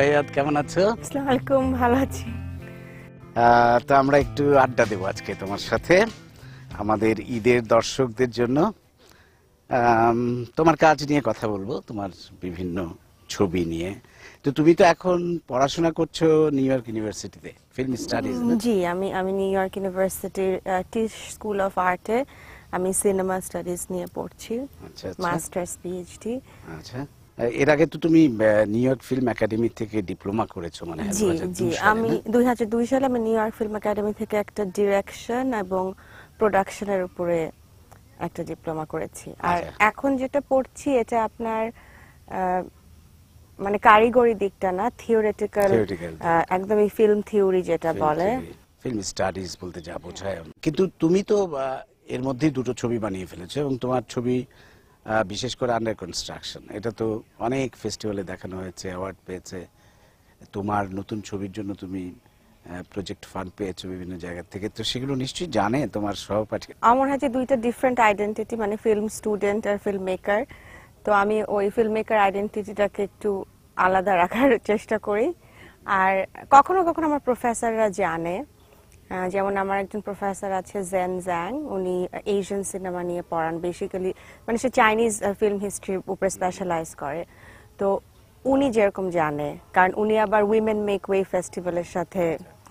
রুবাইয়াত কেমন আছো? আসসালামু আলাইকুম ভালো আছি। তো আমরা একটু আড্ডা দেবো আজকে তোমার সাথে আমাদের ঈদের দর্শকদের জন্য। তোমার কাজ নিয়ে কথা বলব তোমার বিভিন্ন ছবি নিয়ে। তো তুমি তো এখন পড়াশোনা করছ নিউ ইয়র্ক ইউনিভার্সিটিতে ফিল্ম স্টাডিজ জি আমি আমি নিউ ইয়র্ক ইউনিভার্সিটির টিশ স্কুল অফ আর্টে আমি সিনেমা স্টাডিজ নিয়ে পড়ছি। আচ্ছা আচ্ছা। Masters PhD. আচ্ছা। এর আগে তো তুমি নিউ ইয়র্ক ফিল্ম একাডেমি থেকে ডিপ্লোমা করেছ মানে জি জি। আমি দুই হাজার দুই সালে আমি নিউ ইয়র্ক ফিল্ম একাডেমি থেকে একটা ডিরেকশন এবং প্রোডাকশনের উপরে একটা ডিপ্লোমা করেছি। আর আচ্ছা। এখন যেটা পড়ছি এটা আপনার মানে কারিগরি দিকটা না থিওরিটিক্যাল। একদমই ফিল্ম থিওরি যেটা বলে। ফিল্ম স্টাডিজ বলতে যা বোঝায়। কিন্তু তুমি তো এর মধ্যেই দুটো ছবি বানিয়ে ফেলেছো এবং তোমার ছবি বিশেষ করে আন্ডার কনস্ট্রাকশন এটা তো অনেক ফেস্টিভ্যালে দেখানো হয়েছে অ্যাওয়ার্ড পেয়েছে। তোমার নতুন ছবির জন্য তুমি প্রজেক্ট ফান্ড পেয়েছ বিভিন্ন জায়গা থেকে। তো সেগুলো নিশ্চয়ই জানে তোমার সহপাঠী। আমার হাতে দুইটা ডিফারেন্ট আইডেন্টিটি মানে ফিল্ম স্টুডেন্ট আর ফিল্ম মেকার তো আমি ওই ফিল্ম মেকার আইডেন্টিটিটাকে একটু আলাদা রাখার চেষ্টা করি। আর কখনো কখনো আমার প্রফেসররা জানে। যেমন আমার একজন প্রফেসর আছে জেন জ্যাং উনি এশিয়ান সিনেমা নিয়ে পড়ান। বেসিক্যালি মানে সে চাইনিজ ফিল্ম হিস্ট্রির উপরে স্পেশালাইজ করে। তো উনি যেরকম জানে, কারণ উনি আবার উইমেন মেক ওয়ে ফেস্টিভ্যালের সাথে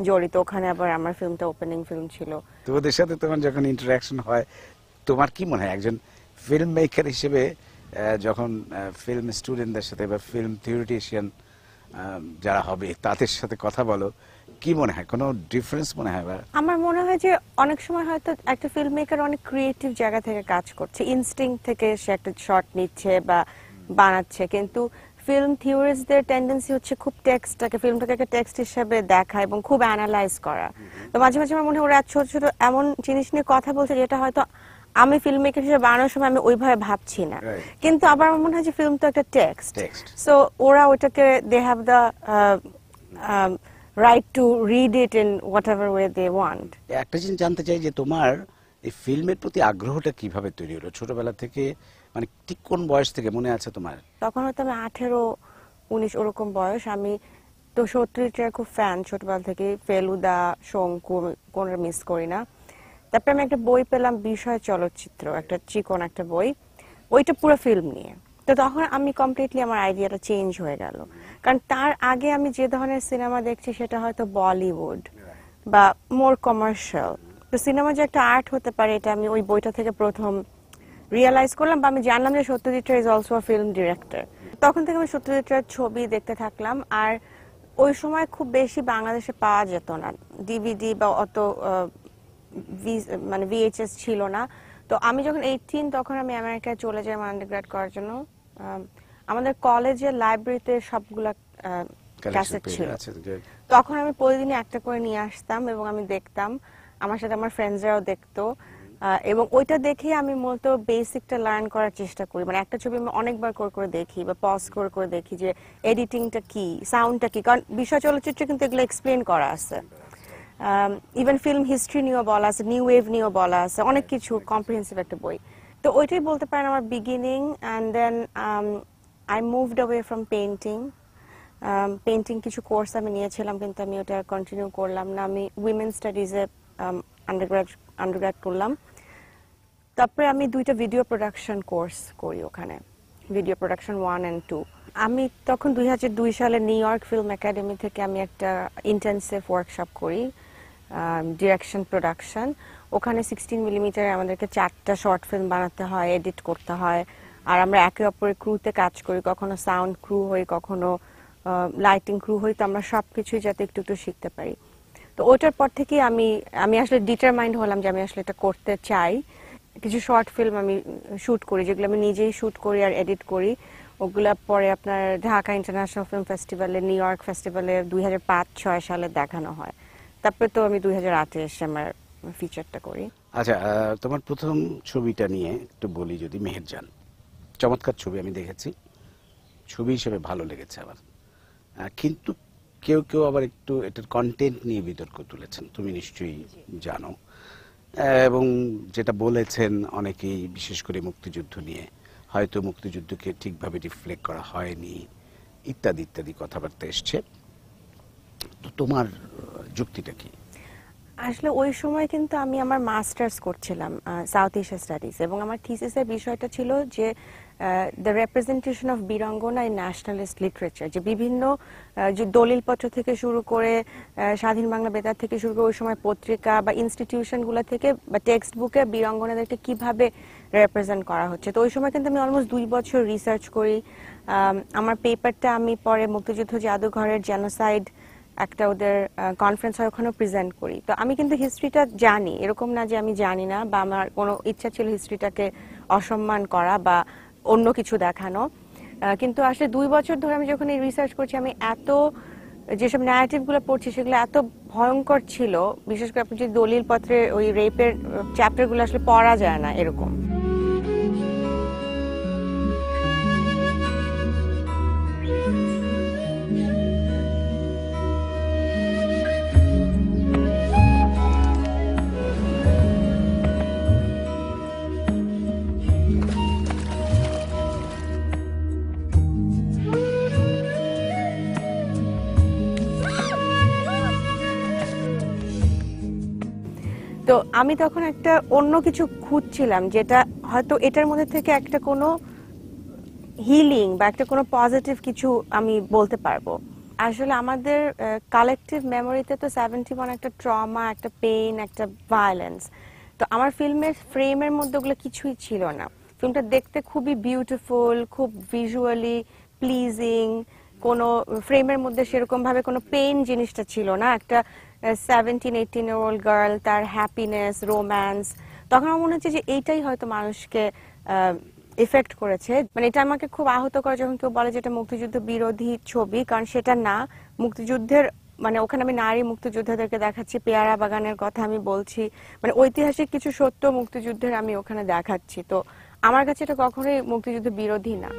জড়িত। ওখানে আবার আমার ফিল্মটা ওপেনিং ফিল্ম ছিল। তো ওদের সাথে তোমার যখন ইন্টারাকশন হয়, তোমার কি মনে হয়? একজন ফিল্ম মেকার হিসেবে যখন ফিল্ম স্টুডেন্টদের সাথে বা ফিল্ম থিওরিটিশিয়ান যারা হবে, তাদের সাথে কথা বলো। কি মনে হয়? কোনো ডিফারেন্স মনে হয় আমার মনে হয় যে অনেক সময় হয়তো একটা ফিল্ম মেকার অনেক ক্রিয়েটিভ জায়গা থেকে কাজ করছে। ইনস্টিং থেকে সে একটা শট নিচ্ছে বা বানাচ্ছে। কিন্তু ফিল্ম থিওরিস্টদের টেন্ডেন্সি হচ্ছে খুব টেক্সটটাকে ফিল্মটাকে একটা টেক্সট হিসেবে দেখা এবং খুব অ্যানালাইজ করা। তো মাঝে মাঝে আমার মনে হয় ওরা ছোট ছোট এমন জিনিস নিয়ে কথা বলছে যেটা হয়তো আমি ফিল্ম মেকার হিসেবে বানানোর সময় আমি ওইভাবে ভাবছি না। কিন্তু আবার আমার মনে হয় যে ফিল্ম তো একটা টেক্সট. সো ওরা ওটাকে they have the right to read it in whatever way they want একটা জিনিস জানতে চাই যে তোমার এই ফিল্মের প্রতি আগ্রহটা কীভাবে তৈরি হলো? ছোটবেলা থেকে মানে ঠিক কোন বয়স থেকে মনে আছে তোমার? তখন হয়তো আমি আঠেরো উনিশ ওরকম বয়স। আমি তো সত্যিটার খুব ফ্যান ছোটবেলা থেকে ফেলুদা শঙ্কু কোন মিস করি না। তারপরে আমি একটা বই পেলাম বিষয় চলচ্চিত্র একটা চিকন একটা বই। ওইটা পুরো ফিল্ম নিয়ে। তো তখন আমি কমপ্লিটলি আমার আইডিয়াটা চেঞ্জ হয়ে গেল। কারণ তার আগে আমি যে ধরনের সিনেমা দেখছি সেটা হয়তো বলিউড বা মোর কমার্শিয়াল তো সিনেমা যে একটা আর্ট হতে পারে এটা আমি ওই বইটা থেকে প্রথম রিয়েলাইজ করলাম বা আমি জানলাম যে Satyajit Ray is also a film director তখন থেকে আমি সত্যজিৎ রায়ের ছবি দেখতে থাকলাম আর ওই সময় খুব বেশি বাংলাদেশে পাওয়া যেত না। ডিভিডি বা অত মানে ভিএইচএস ছিল না। তো আমি যখন এইটিন তখন আমি আমেরিকায় চলে যাই আমার আন্ডারগ্রেড করার জন্য। আমাদের কলেজের লাইব্রেরিতে সবগুলা ক্যাসেট ছিল। তখন আমি প্রতিদিনই একটা করে নিয়ে আসতাম এবং আমি দেখতাম। আমার সাথে আমার ফ্রেন্ডসরাও দেখতো। এবং ওইটা দেখে আমি মূলত বেসিকটা লার্ন করার চেষ্টা করি। মানে একটা ছবি আমি অনেকবার করে করে দেখি বা পজ করে করে দেখি যে এডিটিংটা কি সাউন্ডটা কি। কারণ বিষয় চলচ্চিত্রে কিন্তু এগুলো এক্সপ্লেন করা আছে। ইভেন ফিল্ম হিস্ট্রি নিয়েও বলা আছে নিউ ওয়েভ নিয়েও বলা আছে অনেক কিছু কম্প্রিহেন্সিভ একটা বই। তো ওইটাই বলতে পারেন আমার beginning and then I moved away from painting painting কিছু কোর্স আমি নিয়েছিলাম, কিন্তু আমি ওটা কন্টিনিউ করলাম না। আমি উইমেন স্টাডিজে আন্ডারগ্রাড আন্ডারগ্রাড করলাম। তারপরে আমি দুইটা ভিডিও প্রোডাকশন কোর্স করি ওখানে। Video production one and two আমি তখন দুই হাজার দুই সালে নিউ ইয়র্ক ফিল্ম একাডেমি থেকে আমি একটা ইন্টেন্সিভ ওয়ার্কশপ করি ডিরেকশন প্রোডাকশন ওখানে সিক্সটিন মিলিমিটারে আমাদেরকে চারটা শর্ট ফিল্ম বানাতে হয় এডিট করতে হয়। আর আমরা একে অপরের ক্রুতে কাজ করি, কখনো সাউন্ড ক্রু হই, কখনো লাইটিং ক্রু হই, তো আমরা সবকিছুই যাতে একটু একটু শিখতে পারি। তো ওটার পর থেকে আমি আমি আসলে ডিটারমাইন্ড হলাম যে আমি আসলে এটা করতে চাই। কিছু শর্ট ফিল্ম আমি শুট করি, যেগুলো আমি নিজেই শুট করি আর এডিট করি। ওগুলা পরে আপনার ঢাকা ইন্টারন্যাশনাল ফিল্ম ফেস্টিভ্যালে নিউ ইয়র্ক ফেস্টিভ্যালে দুই হাজার পাঁচ, ছয় সালে দেখানো হয়। তারপরে তো আমি দুই হাজার আটে এসে আমার ফিচারটা করি। আচ্ছা তোমার প্রথম ছবিটা নিয়ে একটু বলি যদি মেহেরজান চমৎকার ছবি আমি দেখেছি। ছবি হিসেবে ভালো লেগেছে আমার। কিন্তু কেউ কেউ আবার একটু এটার কন্টেন্ট নিয়ে বিতর্ক তুলেছেন। তুমি নিশ্চয়ই জানো। এবং যেটা বলেছেন অনেকেই বিশেষ করে মুক্তিযুদ্ধ নিয়ে। হয়তো মুক্তিযুদ্ধকে ঠিকভাবে রিফ্লেক্ট করা হয়নি ইত্যাদি ইত্যাদি কথাবার্তা এসছে। তো তোমার যুক্তিটা কি? আসলে ওই সময় কিন্তু আমি আমার মাস্টার্স করছিলাম সাউথ এশিয়া স্টাডিজ এবং আমার থিসিসের বিষয়টা ছিল যে the representation of Birangona in nationalist literature যে বিভিন্ন আহ, যে দলিলপত্র থেকে শুরু করে স্বাধীন বাংলা বেতার থেকে শুরু করে ওই সময় পত্রিকা বা ইনস্টিটিউশনগুলো থেকে বা টেক্সট বুকে বীরঙ্গনাদেরকে কীভাবে রেপ্রেজেন্ট করা হচ্ছে। তো ওই সময় কিন্তু আমি অলমোস্ট দুই বছর রিসার্চ করি। আমার পেপারটা আমি পরে মুক্তিযুদ্ধ জাদুঘরের জেনোসাইড একটা ওদের কনফারেন্স হয় ওখানে প্রেজেন্ট করি। তো আমি কিন্তু হিস্ট্রিটা জানি। এরকম না যে আমি জানি না বা আমার কোনো ইচ্ছা ছিল হিস্ট্রিটাকে অসম্মান করা বা অন্য কিছু দেখানো। কিন্তু আসলে দুই বছর ধরে আমি যখন এই রিসার্চ করছি, আমি এত, যেসব ন্যারেটিভগুলো পড়ছি, সেগুলো এত ভয়ঙ্কর ছিল। বিশেষ করে আপনি যদি দলিল পত্রে ওই রেপের চ্যাপ্টারগুলো আসলে পড়া যায় না এরকম। তো আমি তখন একটা অন্য কিছু খুঁজছিলাম, যেটা হয়তো এটার মধ্যে থেকে একটা কোনো হিলিং বা একটা কোনো পজিটিভ কিছু আমি বলতে পারব। আসলে আমাদের কালেকটিভ মেমোরিতে তো সেভেন্টি ওয়ান একটা ট্রমা একটা পেইন একটা ভায়োলেন্স তো আমার ফিল্মের ফ্রেমের মধ্যে ওগুলো কিছুই ছিল না। ফিল্মটা দেখতে খুবই বিউটিফুল খুব ভিজুয়ালি প্লিজিং কোনো ফ্রেমের মধ্যে সেরকম ভাবে কোনো পেইন জিনিসটা ছিল না। একটা seventeen eighteen year old girl তার হ্যাপিনেস রোম্যান্স তখন আমার মনে হচ্ছে যে এইটাই হয়তো মানুষকে এফেক্ট করেছে। মানে এটা আমাকে খুব আহত করে যখন কেউ বলে যে এটা মুক্তিযুদ্ধ বিরোধী ছবি, কারণ সেটা না। মুক্তিযুদ্ধের মানে ওখানে আমি নারী মুক্তিযোদ্ধাদেরকে দেখাচ্ছি, পেয়ারা বাগানের কথা আমি বলছি। মানে ঐতিহাসিক কিছু সত্য মুক্তিযুদ্ধের আমি ওখানে দেখাচ্ছি। তো আমার কাছে এটা কখনোই মুক্তিযুদ্ধ বিরোধী না।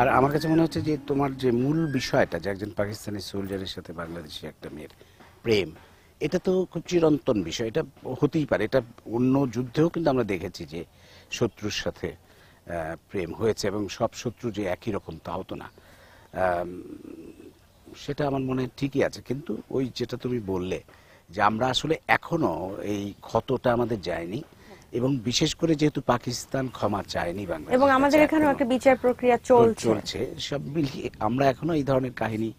আর আমার কাছে মনে হচ্ছে যে তোমার যে মূল বিষয়টা যে একজন পাকিস্তানি সোলজারের সাথে বাংলাদেশি একটা মেয়ের প্রেম, এটা তো খুব চিরন্তন বিষয়। এটা হতেই পারে, এটা অন্য যুদ্ধেও কিন্তু আমরা দেখেছি যে শত্রুর সাথে প্রেম হয়েছে এবং সব শত্রু যে একই রকম, তাও তো না। সেটা আমার মনে ঠিকই আছে, কিন্তু ওই যেটা তুমি বললে যে আমরা আসলে এখনও এই ক্ষতটা আমাদের যায়নি এবং বিশেষ করে যেহেতু পাকিস্তান ক্ষমা চায়নি বাংলাদেশ এবং আমাদের এখানেও একটা বিচার প্রক্রিয়া চলছে। চলছে সব মিলিয়ে আমরা এখনও এই ধরনের কাহিনী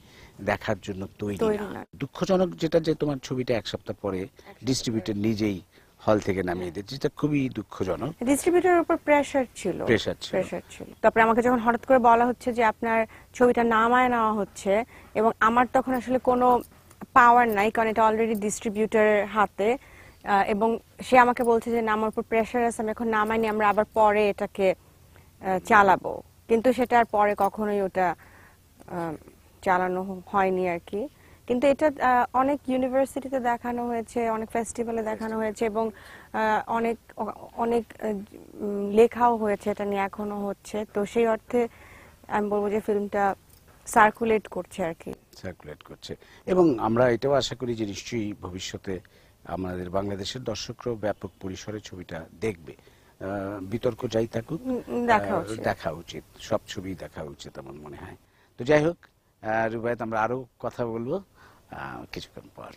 দেখার জন্য তৈরি না। দুঃখজনক যেটা যে তোমার ছবিটা এক সপ্তাহ পরে ডিস্ট্রিবিউটর নিজেই হল থেকে নামিয়ে দিচ্ছে যেটা খুবই দুঃখজনক। ডিস্ট্রিবিউটরের উপর প্রেসার ছিল। Pressure ছিল। প্রেসার ছিল। তারপরে আমাকে যখন হঠাৎ করে বলা হচ্ছে যে আপনার ছবিটা নামায় নেওয়া হচ্ছে এবং আমার তখন আসলে কোনো পাওয়ার নাই কারণ এটা অলরেডি ডিস্ট্রিবিউটরের হাতে। এবং সে আমাকে বলছে যে, না, আমার উপর প্রেসার আছে, আমি এখন নামাইনি, আমরা আবার পরে এটাকে চালাবো। কিন্তু সেটা আর পরে কখনোই ওটা চালানো হয়নি আর কি। কিন্তু এটা অনেক ইউনিভার্সিটিতে দেখানো হয়েছে, অনেক ফেস্টিভ্যালে দেখানো হয়েছে এবং অনেক অনেক লেখাও হয়েছে, এটা নিয়ে এখনও হচ্ছে। তো সেই অর্থে আমি বলব যে ফিল্মটা সার্কুলেট করছে আর কি। সার্কুলেট করছে। এবং আমরা এটাও আশা করি যে নিশ্চয়ই ভবিষ্যতে আমাদের বাংলাদেশের দর্শকরাও ব্যাপক পরিসরে ছবিটা দেখবে। বিতর্ক যাই থাকুক দেখা উচিত। সব ছবি দেখা উচিত আমার মনে হয়। তো যাই হোক রুবায়ত আমরা আরও কথা বলব আহ, কিছুক্ষণ পর।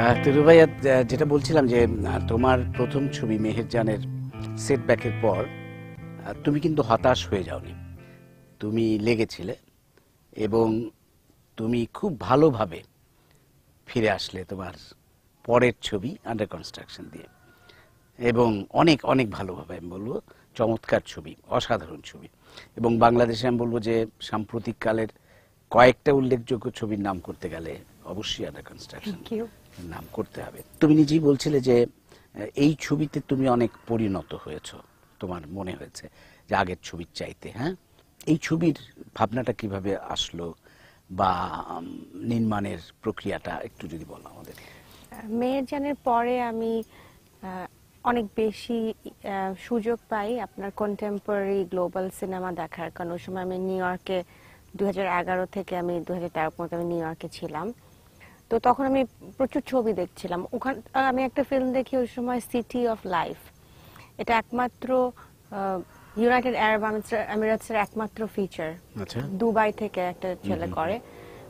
আহ, তো রুবাইয়াত যেটা বলছিলাম যে তোমার প্রথম ছবি মেহেরজানের সেটব্যাকের পর তুমি কিন্তু হতাশ হয়ে যাওনি। তুমি লেগেছিলে এবং তুমি খুব ভালোভাবে ফিরে আসলে তোমার পরের ছবি আন্ডার কনস্ট্রাকশন দিয়ে। এবং অনেক অনেক ভালোভাবে আমি বলব চমৎকার ছবি অসাধারণ ছবি। এবং বাংলাদেশে আমি বলব যে সাম্প্রতিককালের কয়েকটা উল্লেখযোগ্য ছবির নাম করতে গেলে অবশ্যই আন্ডার কনস্ট্রাকশন. নাম করতে হবে। তুমি নিজেই বলছিলে যে, এই ছবিতে তুমি অনেক পরিণত হয়েছ, তোমার মনে হয়েছে যে আগের ছবির চাইতে হ্যাঁ? এই ছবির ভাবনাটা কীভাবে আসলো বা নির্মাণের প্রক্রিয়াটা একটু যদি বলো আমাদের। মেয়ের জানের পরে আমি অনেক বেশি সুযোগ পাই আপনার কন্টেম্পোরারি গ্লোবাল সিনেমা দেখার। কারণ ওই সময় আমি নিউ ইয়র্কে, দুই হাজার এগারো থেকে আমি দু হাজার তেরো পর্যন্ত আমি নিউ ইয়র্কে ছিলাম। তো তখন আমি প্রচুর ছবি দেখছিলাম। ওখান আমি একটা ফিল্ম দেখি ওই সময় সিটি অফ লাইফ এটা একমাত্র ইউনাইটেড আরব আমিরাটসের একমাত্র ফিচার আচ্ছা। দুবাই থেকে একটা ছেলে করে।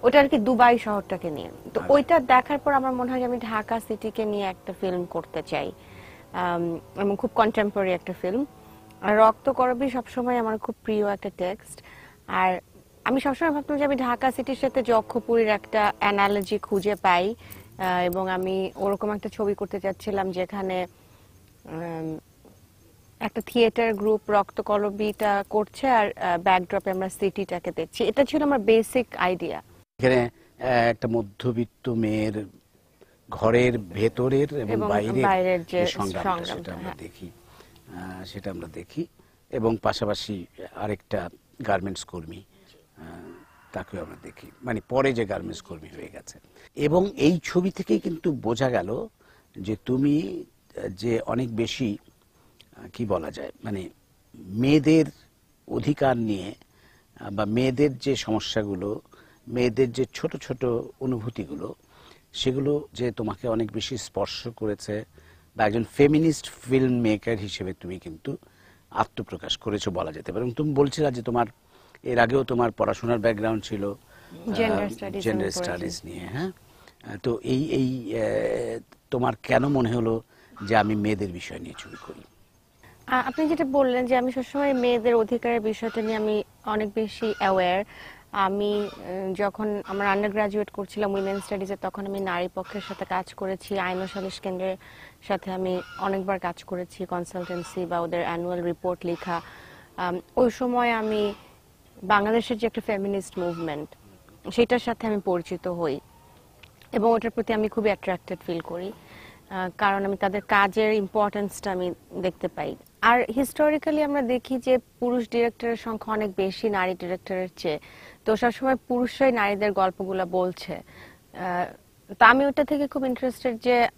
ওটা আর কি দুবাই শহরটাকে নিয়ে। তো আচ্ছা। ওইটা দেখার পর আমার মনে হয় যে আমি ঢাকা সিটিকে নিয়ে একটা ফিল্ম করতে চাই। এবং খুব কন্টেম্পোরারি একটা ফিল্ম আর রক্ত করবি সবসময় আমার খুব প্রিয় একটা টেক্সট আর আমি সবসময় ভাবতাম যে আমি ঢাকা সিটির সাথে যক্ষপুরীর একটা অ্যানালজি খুঁজে পাই এবং আমি ওরকম একটা ছবি করতে চাচ্ছিলাম যেখানে একটা থিয়েটার গ্রুপ রক্তকলবিটা করছে আর ব্যাকড্রপে আমরা সিটিটাকে দেখছি। এটা ছিল আমার বেসিক আইডিয়া এখানে একটা মধ্যবিত্ত মেয়ের ঘরের ভেতরের এবং বাইরের যে সংগ্রামটা সেটা আমরা হ্যাঁ। দেখি। সেটা আমরা দেখি। এবং পাশাপাশি আরেকটা গার্মেন্টস কর্মী। তাকেও আমরা দেখি। মানে পরে যে গার্মেন্টস কর্মী হয়ে গেছে। এবং এই ছবি থেকেই কিন্তু বোঝা গেল যে তুমি, যে অনেক বেশি কি বলা যায় মানে মেয়েদের অধিকার নিয়ে বা মেয়েদের যে সমস্যাগুলো, মেয়েদের যে ছোট ছোট অনুভূতিগুলো, সেগুলো যে তোমাকে অনেক বেশি স্পর্শ করেছে, বা একজন ফেমিনিস্ট ফিল্ম মেকার হিসেবে তুমি কিন্তু আত্মপ্রকাশ করেছ বলা যেতে পারে। এবং তুমি বলছিলে যে তোমার এর আগেও তোমার পড়াশোনার ব্যাকগ্রাউন্ড ছিল জেন্ডার স্টাডিজ নিয়ে হ্যাঁ? তো এই এই তোমার কেন মনে হলো যে আমি মেয়েদের বিষয় নিয়ে ছবি করি? আপনি যেটা বললেন যে আমি সবসময় মেয়েদের অধিকারের বিষয়টা নিয়ে আমি অনেক বেশি অ্যাওয়্যার আমি যখন আমার আন্ডার গ্রাজুয়েট করছিলাম উইমেন স্টাডিজে তখন আমি নারী পক্ষের সাথে কাজ করেছি। আইন ও সালিশ কেন্দ্রের সাথে আমি অনেকবার কাজ করেছি কনসালটেন্সি বা ওদের অ্যানুয়াল রিপোর্ট লেখা। ওই সময় আমি বাংলাদেশের যে একটা ফেমিনিস্ট মুভমেন্ট সেটার সাথে আমি পরিচিত হই এবং ওটার প্রতি আমি খুবই অ্যাট্রাক্টেড ফিল করি কারণ আমি তাদের কাজের ইম্পর্টেন্সটা আমি দেখতে পাই। আর হিস্টোরিক্যালি আমরা দেখি যে পুরুষ ডিরেক্টরের সংখ্যা অনেক বেশি, নারী ডিরেক্টরের চেয়ে। তো সবসময় পুরুষরাই নারীদের গল্পগুলো বলছে। তো আমি ওটা থেকে খুব ইন্টারেস্টেড যে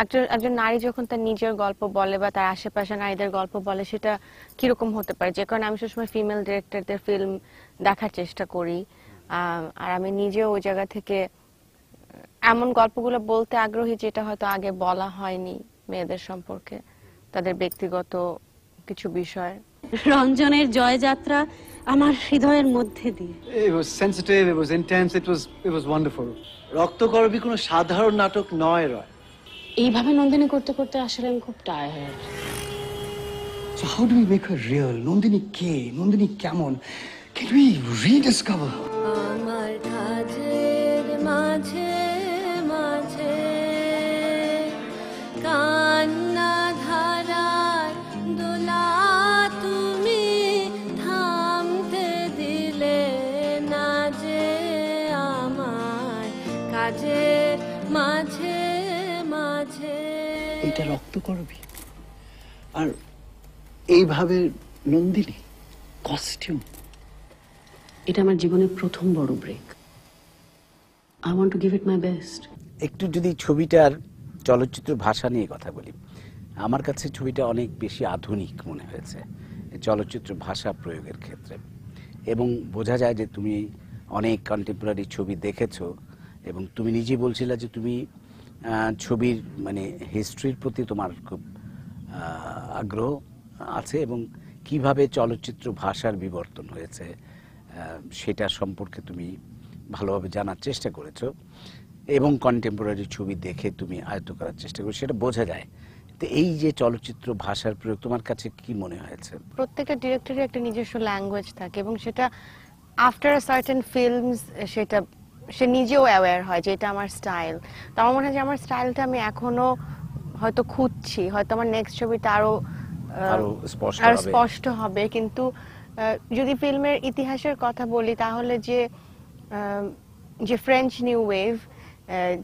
একজন একজন নারী যখন তার নিজের গল্প বলে বা তার আশেপাশে নারীদের গল্প বলে সেটা কীরকম হতে পারে? যে কারণে আমি সবসময় ফিমেল ডিরেক্টরদের ফিল্ম দেখার চেষ্টা করি। আহ, আর আমি নিজেও ওই জায়গা থেকে এমন গল্পগুলো বলতে আগ্রহী যেটা হয়তো আগে বলা হয়নি মেয়েদের সম্পর্কে তাদের ব্যক্তিগত কিছু বিষয়। রঞ্জনের জয়যাত্রা আমার হৃদয়ের মধ্যে দিয়ে। It was sensitive, it was intense, it was it was wonderful. রক্তকরবী কোনো সাধারণ নাটক নয় রয়। এইভাবে নন্দিনী করতে করতে আসলে আমি খুব tired so how we make her real Nandini কে? নন্দিনী কেমন? ক্যান উই রিডিসকভার রক্ত করবি। আর এইভাবে নন্দিনী কস্টিউম এটা আমার জীবনের প্রথম বড় break I want to give it my best একটু যদি ছবিটার চলচ্চিত্র ভাষা নিয়ে কথা বলি আমার কাছে ছবিটা অনেক বেশি আধুনিক মনে হয়েছে চলচ্চিত্র ভাষা প্রয়োগের ক্ষেত্রে। এবং বোঝা যায় যে তুমি অনেক কন্টেম্পোরারি ছবি দেখেছ এবং তুমি নিজে বলছিলে যে তুমি ছবির মানে হিস্ট্রির প্রতি তোমার খুব আগ্রহ আছে এবং কীভাবে চলচ্চিত্র ভাষার বিবর্তন হয়েছে সেটা সম্পর্কে তুমি ভালোভাবে জানার চেষ্টা করেছ এবং কন্টেম্পোরারি ছবি দেখে তুমি আয়ত্ত করার চেষ্টা করছ, সেটা বোঝা যায়। তো এই যে চলচ্চিত্র ভাষার প্রয়োগ, তোমার কাছে কি মনে হয়েছে? প্রত্যেকটা ডিরেক্টরের একটা নিজস্ব ল্যাঙ্গুয়েজ থাকে এবং সেটা আফটার সার্টেন ফিল্মস সেটা সে নিজেও অ্যাওয়্যার হয় যে এটা আমার স্টাইল তো আমার মনে হয় যে আমার স্টাইলটা আমি এখনও হয়তো খুঁজছি হয়তো আমার নেক্সট ছবিটা আরও আরও স্পষ্ট হবে। কিন্তু যদি ফিল্মের ইতিহাসের কথা বলি তাহলে যে যে ফ্রেঞ্চ নিউ ওয়েভ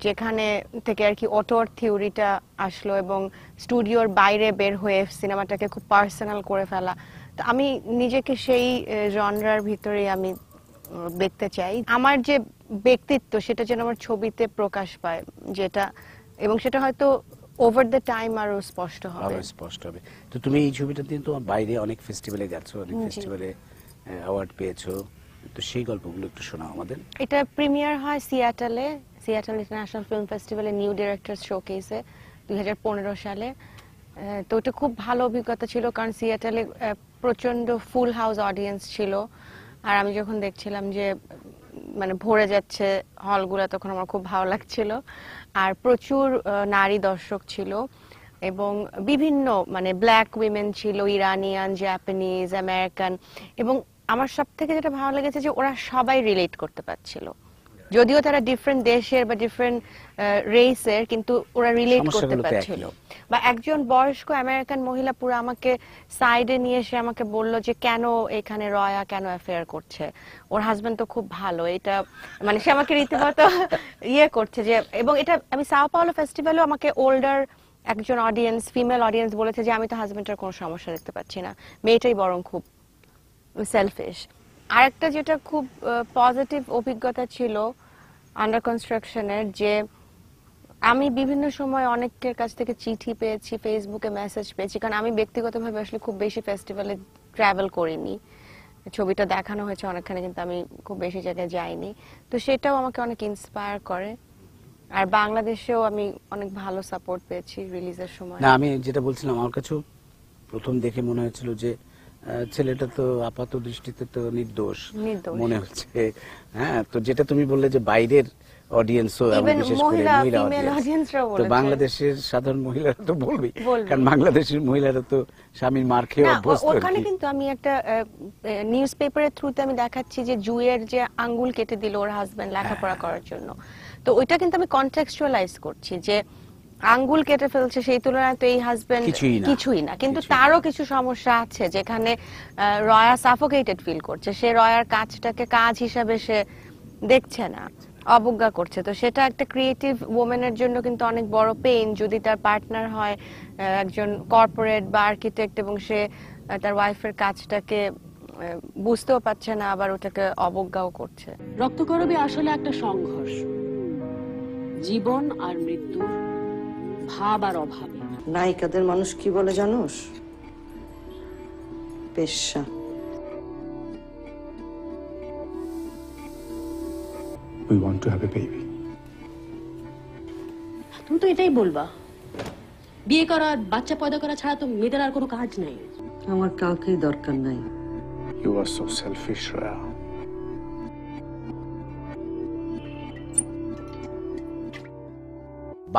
যেখানে থেকে আর কি অটোর থিওরিটা আসলো এবং স্টুডিওর বাইরে বের হয়ে সিনেমাটাকে খুব পার্সোনাল করে ফেলা তো আমি নিজেকে সেই জনরার ভিতরে আমি দেখতে চাই। আমার যে ব্যক্তিত্ব সেটা যেন আমার ছবিতে প্রকাশ পায় যেটা এবং সেটা হয়তো ওভার দ্য টাইম আরও স্পষ্ট হবে। আরও স্পষ্ট হবে। তো তুমি এই ছবিটা দিয়ে তোমার বাইরে অনেক ফেস্টিভ্যালে গেছো অনেক। ফেস্টিভ্যালে অ্যাওয়ার্ড পেয়েছ। তো সেই গল্পগুলো একটু শোনাও আমাদের। এটা প্রিমিয়ার হয় সিয়াটলে সিয়াটল ইন্টারন্যাশনাল ফিল্ম ফেস্টিভ্যালে নিউ ডিরেক্টরস শোকেসে দুই হাজার পনেরো সালে। আহ, তো এটা খুব ভালো অভিজ্ঞতা ছিল কারণ সিয়াটলে প্রচণ্ড ফুল হাউস অডিয়েন্স ছিল। আর আমি যখন দেখছিলাম যে মানে ভরে যাচ্ছে হলগুলো, তখন আমার খুব ভালো লাগছিল। আর প্রচুর নারী দর্শক ছিল এবং বিভিন্ন মানে ব্ল্যাক উইমেন ছিল, ইরানিয়ান জাপানিজ আমেরিকান এবং আমার সব থেকে যেটা ভালো লেগেছে যে ওরা সবাই রিলেট করতে পারছিল। যদিও তারা ডিফারেন্ট দেশের বা ডিফারেন্ট রেসের কিন্তু ওরা রিলেট করতে পারছিল। বা একজন বয়স্ক আমেরিকান মহিলা পুরো আমাকে সাইডে নিয়ে এসে আমাকে বলল যে কেন এখানে রয়া কেন অ্যাফেয়ার করছে? ওর হাজবেন্ড তো খুব ভালো। এটা মানে সে আমাকে রীতিমতো ইয়ে করছে যে এবং এটা আমি সাও পাওলো ফেস্টিভ্যালও আমাকে ওল্ডার একজন অডিয়েন্স ফিমেল অডিয়েন্স বলেছে যে আমি তো হাজবেন্ডের কোনো সমস্যা দেখতে পাচ্ছি না। মেয়েটাই বরং খুব সেলফিশ আরেকটা যেটা খুব পজিটিভ অভিজ্ঞতা ছিল আন্ডার কনস্ট্রাকশনের যে আমি বিভিন্ন সময় অনেকের কাছ থেকে চিঠি পেয়েছি ফেসবুকে মেসেজ পেয়েছি, কারণ আমি ব্যক্তিগতভাবে আসলে খুব বেশি ফেস্টিভ্যালে ট্রাভেল করিনি। ছবিটা দেখানো হয়েছে অনেকখানে, কিন্তু আমি খুব বেশি জায়গায় যাইনি। তো সেটাও আমাকে অনেক ইন্সপায়ার করে। আর বাংলাদেশেও আমি অনেক ভালো সাপোর্ট পেয়েছি রিলিজের সময়। না, আমি যেটা বলছিলাম, আমার কাছেও প্রথম দেখে মনে হয়েছিল যে ছেলেটা তো আপাত দৃষ্টিতে তো নির্দোষ। মনে হচ্ছে। হ্যাঁ তো যেটা তুমি বললে যে বাইরের অডিয়েন্সও বিশেষ করে মহিলা, তো বাংলাদেশের সাধারণ মহিলারা তো বলবেই। কারণ বাংলাদেশের মহিলারা তো স্বামীর মার খেয়ে অভ্যস্ত ওখানে কিন্তু আমি একটা নিউজ পেপারের থ্রুতে আমি দেখাচ্ছি যে জুয়ের যে আঙ্গুল কেটে দিল ওর হাজবেন্ড লেখাপড়া হ্যাঁ। করার জন্য। তো ওইটা কিন্তু আমি কন্টেক্সচুয়ালাইজ করছি যে আঙ্গুল কেটে ফেলছে সেই তুলনায় তো এই হাজবেন্ড কিছুই না। কিন্তু তারও কিছু সমস্যা আছে যেখানে আহ, রয়া সাফোকেটেড ফিল করছে। সে রয়ার কাজটাকে কাজ হিসাবে সে দেখছে না অবজ্ঞা করছে। তো সেটা একটা ক্রিয়েটিভ ওমেনের জন্য কিন্তু অনেক বড় পেইন যদি তার পার্টনার হয় আহ, একজন কর্পোরেট বা আর্কিটেক্ট এবং সে তার ওয়াইফের কাজটাকে বুঝতেও পারছে না আবার ওটাকে অবজ্ঞাও করছে। রক্তকরবী আসলে একটা সংঘর্ষ। জীবন আর মৃত্যুর ভাব আর অভাবে। নায়িকাদের মানুষ কি বলে জানোস? পেশা। We want to have a baby. তুমি তো এটাই বলবা। বিয়ে করা আর বাচ্চা পয়দা করা ছাড়া তো মেয়েদের আর কোনো কাজ নাই। আমার কাউকেই দরকার নাই। You are so selfish, Raya.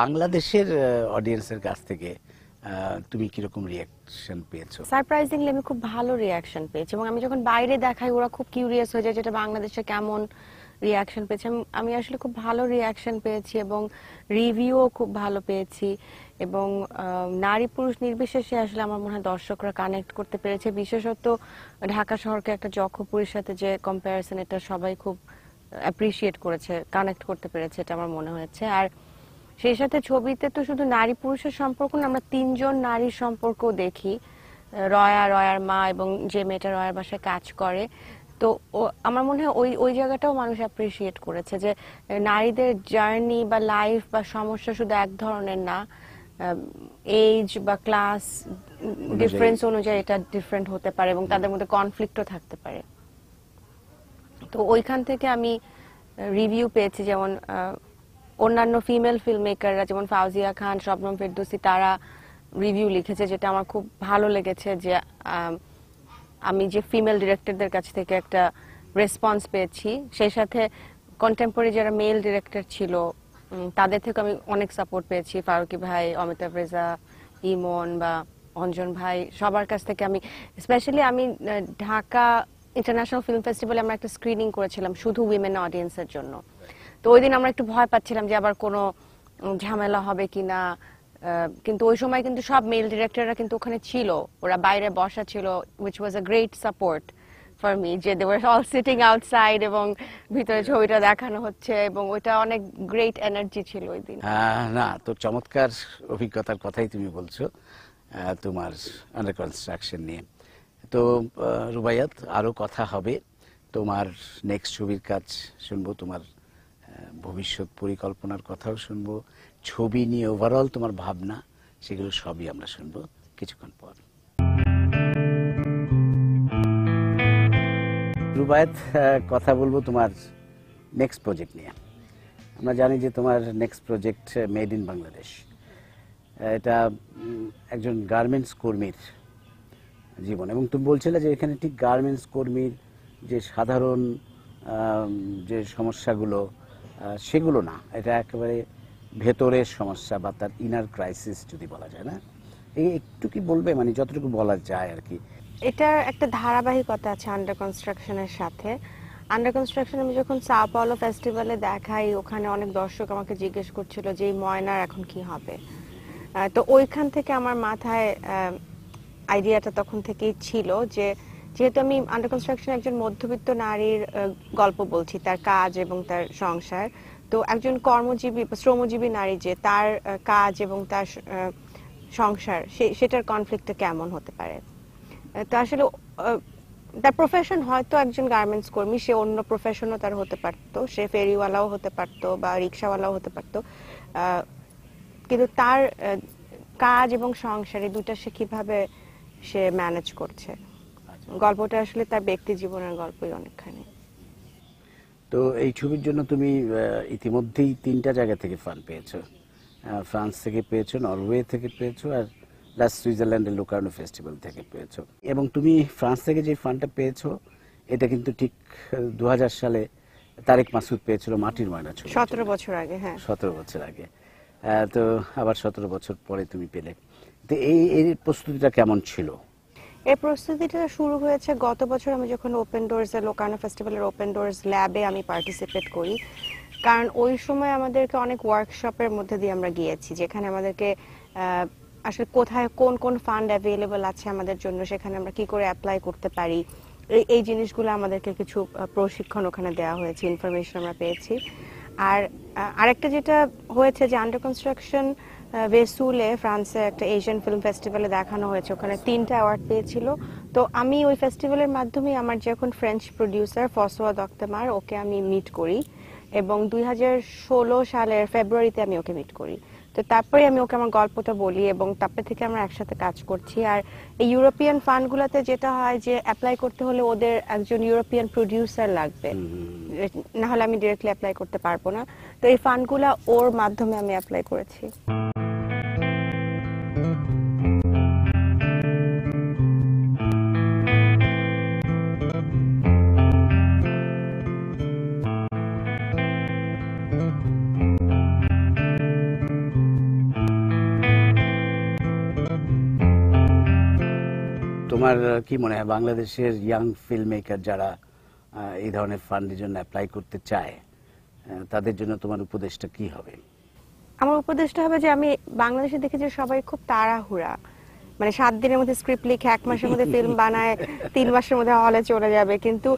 বাংলাদেশের অডিয়েন্সের কাছ থেকে তুমি কীরকম রিয়াকশন পেয়েছ? সারপ্রাইজিংলি আমি খুব ভালো রিয়াকশন পেয়েছি এবং আমি যখন বাইরে দেখাই, ওরা খুব কিউরিয়াস হয়ে যায় যেটা বাংলাদেশে কেমন রিয়াকশন পেয়েছি। আমি- আসলে খুব ভালো রিয়াকশন পেয়েছি এবং রিভিউও খুব ভালো পেয়েছি এবং নারী পুরুষ নির্বিশেষে আসলে আমার মনে হয় দর্শকরা কানেক্ট করতে পেরেছে। বিশেষত ঢাকা শহরকে একটা যক্ষপুরীর সাথে যে কম্প্যারিজন এটা সবাই খুব অ্যাপ্রিসিয়েট করেছে কানেক্ট করতে পেরেছে, এটা আমার মনে হয়েছে। আর সেই সাথে ছবিতে তো শুধু নারী পুরুষের সম্পর্ক না আমরা তিনজন নারীর সম্পর্ক দেখি। রয়া রয়ার মা এবং যে মেয়েটা রয়ার বাসায় কাজ করে। তো আমার মনে হয় ওই ওই জায়গাটাও মানুষ অ্যাপ্রিসিয়েট করেছে যে নারীদের জার্নি বা লাইফ বা সমস্যা শুধু এক ধরনের না। এজ বা ক্লাস ডিফারেন্স অনুযায়ী এটা ডিফারেন্ট হতে পারে এবং তাদের মধ্যে কনফ্লিক্টও থাকতে পারে। তো ওইখান থেকে আমি রিভিউ পেয়েছি যেমন অন্যান্য ফিমেল ফিল্ম মেকাররা যেমন ফাউজিয়া খান, শবনম ফেরদৌসি, তারা রিভিউ লিখেছে যেটা আমার খুব ভালো লেগেছে যে আমি যে ফিমেল ডিরেক্টরদের কাছ থেকে একটা রেসপন্স পেয়েছি। সেই সাথে কন্টেম্পোরারি যারা মেল ডিরেক্টর ছিল তাদের থেকে আমি অনেক সাপোর্ট পেয়েছি। ফারুকি ভাই, অমিতাভ রেজা, ইমন বা অঞ্জন ভাই, সবার কাছ থেকে আমি স্পেশালি আমি ঢাকা ইন্টারন্যাশনাল ফিল্ম ফেস্টিভ্যালে আমরা একটা স্ক্রিনিং করেছিলাম শুধু উইমেন অডিয়েন্সের জন্য। তো ওই দিন আমরা একটু ভয় পাচ্ছিলাম যে আবার কোনো ঝামেলা হবে কিনা কিন্তু ওই সময় কিন্তু সব মেল ডিরেক্টররা কিন্তু ওখানে ছিল। ওরা বাইরে বসা ছিল which was a great support for me যে they were all sitting outside এবং ভিতরে ছবিটা দেখানো হচ্ছে এবং ওইটা অনেক গ্রেট এনার্জি ছিল ওই দিন। না তো চমৎকার অভিজ্ঞতার কথাই তুমি বলছো তোমার আন্ডার কনস্ট্রাকশন নিয়ে। তো আহ, রুবাইয়াত আরও কথা হবে। তোমার নেক্সট ছবির কাজ শুনব তোমার ভবিষ্যৎ পরিকল্পনার কথাও শুনব। ছবি নিয়ে ওভারঅল তোমার ভাবনা, সেগুলো সবই আমরা শুনব কিছুক্ষণ পর। রুবায়ত কথা বলব তোমার নেক্সট প্রজেক্ট নিয়ে। আমরা জানি যে তোমার next project made in Bangladesh এটা একজন গার্মেন্টস কর্মীর জীবন। এবং তুমি বলছিলে যে এখানে ঠিক গার্মেন্টস কর্মীর যে সাধারণ যে সমস্যাগুলো সেগুলো না। এটা একেবারে ভেতরের সমস্যা বা তার ইনার ক্রাইসিস যদি বলা যায়, না? এই একটু কি বলবে? মানে যতটুকু বলা যায় আর কি। এটার একটা ধারাবাহিকতা আছে আন্ডার কনস্ট্রাকশনের সাথে। আন্ডার কনস্ট্রাকশন আমি যখন সাও পাওলো ফেস্টিভ্যালে দেখাই, ওখানে অনেক দর্শক আমাকে জিজ্ঞেস করছিল যে এই ময়নার এখন কি হবে? তো ওইখান থেকে আমার মাথায় আইডিয়াটা তখন থেকেই ছিল যে যেহেতু আমি আন্ডার কনস্ট্রাকশন একজন মধ্যবিত্ত নারীর গল্প বলছি, তার কাজ এবং তার সংসার, তো একজন কর্মজীবী শ্রমজীবী নারী যে তার কাজ এবং তার সংসার সেটার কনফ্লিক্টটা কেমন হতে পারে? তো আসলে তার প্রফেশন হয়তো একজন গার্মেন্টস কর্মী, সে অন্য প্রফেশনও তার হতে পারতো, সে ফেরিওয়ালাও হতে পারতো বা রিক্সাওয়ালাও হতে পারতো কিন্তু তার কাজ এবং সংসার দুটা সে কীভাবে সে ম্যানেজ করছে? গল্পটা আসলে তার ব্যক্তি জীবনের গল্পই অনেকখানি। তো এই ছবির জন্য তুমি ইতিমধ্যেই তিনটা জায়গা থেকে ফান্ড পেয়েছ। ফ্রান্স থেকে পেয়েছ নরওয়ে থেকে পেয়েছ আর লাস্ট সুইজারল্যান্ডের লোকার্নো ফেস্টিভ্যাল থেকে পেয়েছ। এবং তুমি ফ্রান্স থেকে যে ফান্ডটা পেয়েছ এটা কিন্তু ঠিক দু হাজার সালে তারেক মাসুদ পেয়েছিল মাটির ময়না ছবি। সতেরো বছর আগে হ্যাঁ। সতেরো বছর আগে। তো আবার সতেরো বছর পরে তুমি পেলে। তো এই এর প্রস্তুতিটা কেমন ছিল? এই প্রস্তুতিটা শুরু হয়েছে গত বছর আমি যখন ওপেন ডোরস লোকানো ফেস্টিভ্যালের ওপেন ডোরস ল্যাবে আমি পার্টিসিপেট করি। কারণ ওই সময় আমাদেরকে অনেক ওয়ার্কশপের মধ্যে দিয়ে আমরা গিয়েছি, যেখানে আমাদেরকে আসলে কোথায় কোন কোন ফান্ড অ্যাভেলেবল আছে আমাদের জন্য, সেখানে আমরা কি করে অ্যাপ্লাই করতে পারি, এই জিনিসগুলো আমাদেরকে কিছু প্রশিক্ষণ ওখানে দেওয়া হয়েছে ইনফরমেশন আমরা পেয়েছি। আর আরেকটা যেটা হয়েছে যে আন্ডার কনস্ট্রাকশন ভেসুলে ফ্রান্সে একটা এশিয়ান ফিল্ম ফেস্টিভ্যালে দেখানো হয়েছে। ওখানে তিনটা অ্যাওয়ার্ড পেয়েছিল। তো আমি ওই ফেস্টিভ্যালের মাধ্যমে আমার যে এখন ফ্রেঞ্চ প্রডিউসার ফসোয়া দক্তেমার ওকে আমি মিট করি এবং দুই হাজার ষোলো সালের ফেব্রুয়ারিতে আমি ওকে মিট করি। তো তারপরে আমি ওকে আমার গল্পটা বলি এবং তারপর থেকে আমরা একসাথে কাজ করছি। আর এই ইউরোপিয়ান ফান্ডগুলোতে যেটা হয় যে অ্যাপ্লাই করতে হলে ওদের একজন ইউরোপিয়ান প্রডিউসার লাগবে। না হলে আমি ডিরেক্টলি অ্যাপ্লাই করতে পারব না। তো এই ফান্ডগুলো ওর মাধ্যমে আমি অ্যাপ্লাই করেছি। তোমার কি মনে হয় বাংলাদেশের ইয়াং ফিল্ম মেকার যারা এই ধরনের ফান্ডের জন্য অ্যাপ্লাই করতে চায় তাদের জন্য তোমার উপদেশটা কি হবে? আমার উপদেশটা হবে যে আমি বাংলাদেশে দেখি যে সবাই খুব তাড়াহুড়া। মানে সাত দিনের মধ্যে স্ক্রিপ্ট লিখে এক মাসের মধ্যে ফিল্ম বানায় তিন মাসের মধ্যে হলে চলে যাবে। কিন্তু